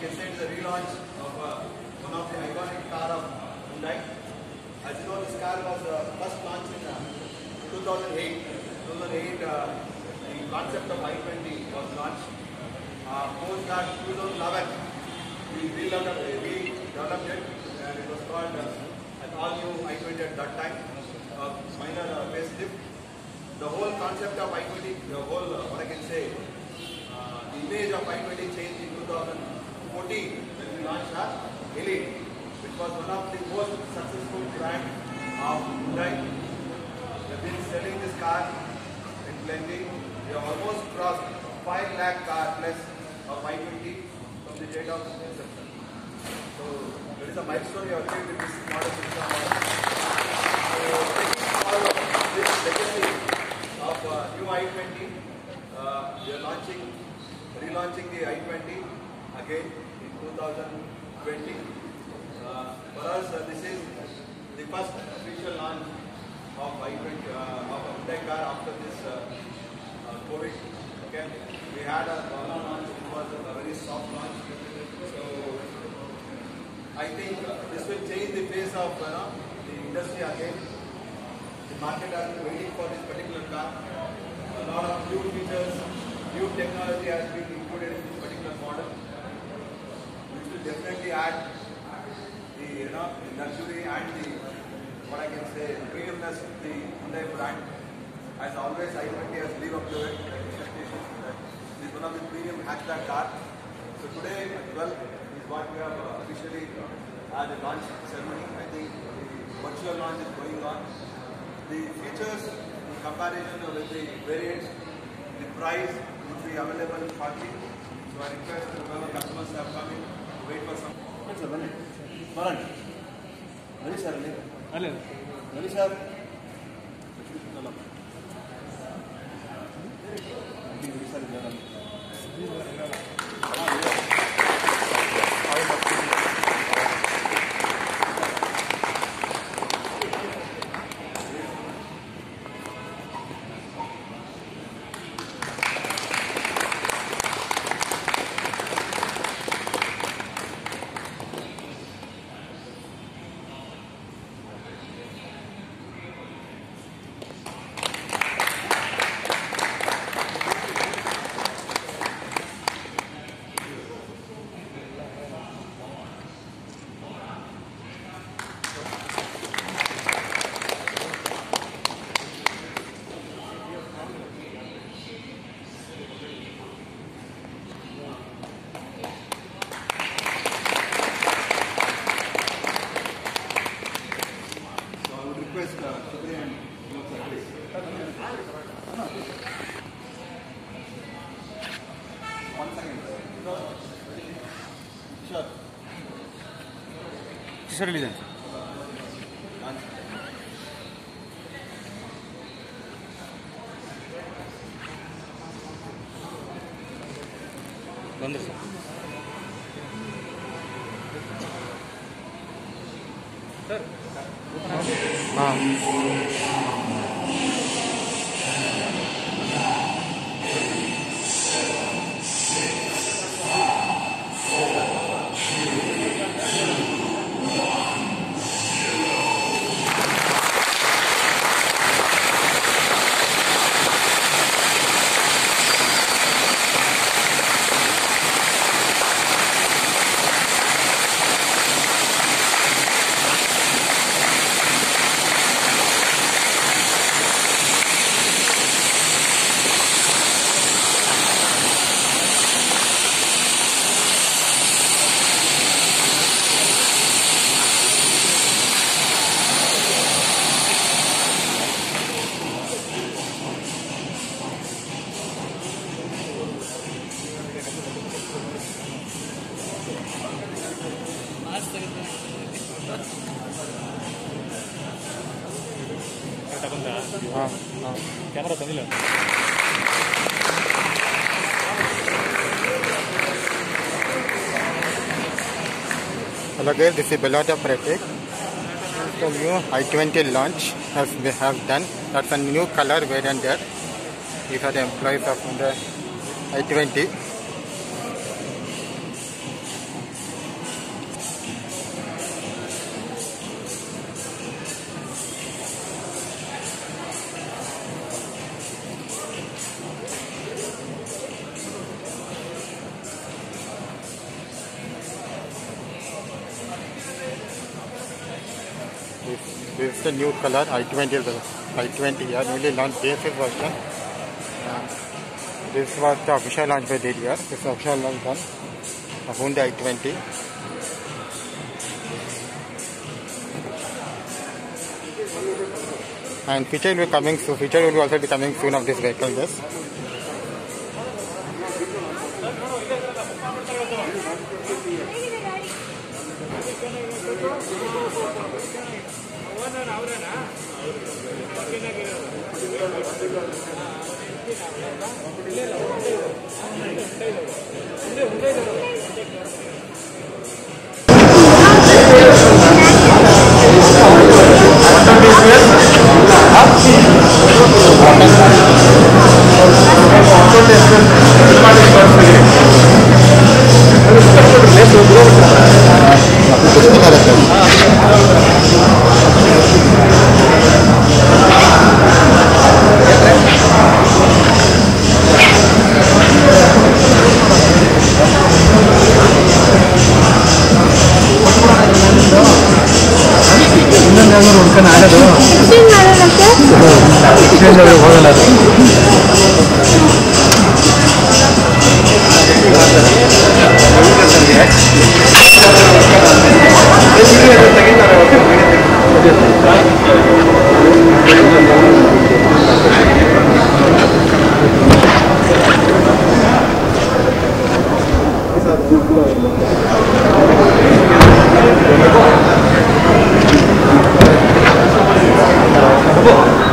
can say it's a relaunch of uh, one of the iconic car of Hyundai. As you know, this car was uh, first launched in uh, 2008. 2008, uh, the concept of i20 was launched. Uh, post that 2011, we redeveloped, it and it was called uh, an all-new i20 at that time, uh, minor uh, facelift. The whole concept of i20, the whole, uh, what I can say, uh, the image of i20 changed in 2014 when we launched our Elite, which was one of the most successful brand of Hyundai. We have been selling this car in blending. We have almost crossed 5 lakh car plus of i20 from the date of inception. So there is a milestone we have achieved with this model system. So taking forward this legacy of uh, new i20, uh, we are launching, relaunching the i20 again in 2020. Uh, for us, uh, this is the first official launch of i20 uh, of a Hyundai car after this uh, uh, COVID. Okay, we had a launch, which was a very soft launch. So I think uh, this will change the face of the industry again. The market has been waiting for this particular car. A lot of new features, new technology has been included in this particular model, which will definitely add the you know the luxury and the what I can say premiumness of the Hyundai brand. As always I-20 has leave up to it, like expectations. One of the premium hatchback car. So today as well is what we have uh, officially uh, a launch ceremony. I think the virtual launch is going on. The features in comparison with the variants, the price would be available shortly. So I request whoever customers have come in to wait for some. Sir, Mani. Mani. Mani sir, Mani sir. Sir. Ser líder. ¿Dónde está? Ah. ಹಾಂ ಹಾಂ camera ತಂದಿಲ್ಲ Hello guys, this is Belota Pratik. The new i20 launch as we have done. That's a new color variant there. These are the employees of the i20. This is the new color i20 i20 here, newly launched basis version. Uh, this was the official launch by did here. This is the official launch done. The Hyundai i20. And feature will be coming soon. Feature will also be coming soon of this vehicle. Yes. Thank ಅವರೇನಾ? Oh.